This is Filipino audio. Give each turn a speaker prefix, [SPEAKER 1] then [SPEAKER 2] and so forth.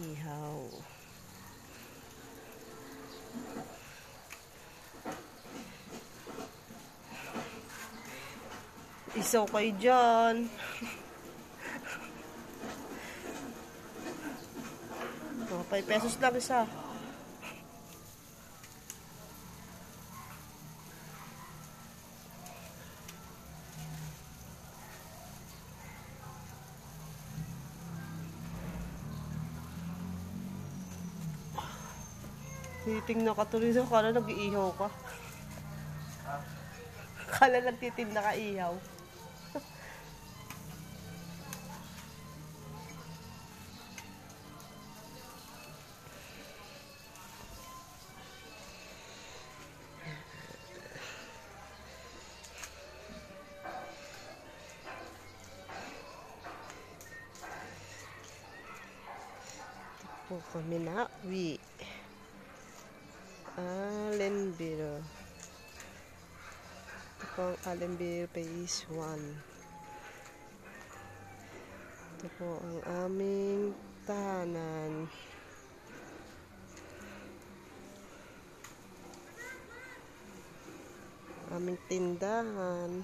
[SPEAKER 1] ihaw. Isaw kayo dyan. Oh, pesos lang isa. Titingnan ka tuloy sa kala nag-iihaw ka. Kala nagtitinda ka ihaw. po kami na uwi. Allenville. Ito po ang Allenville Phase 1. Ito po ang aming tahanan. Aming tindahan.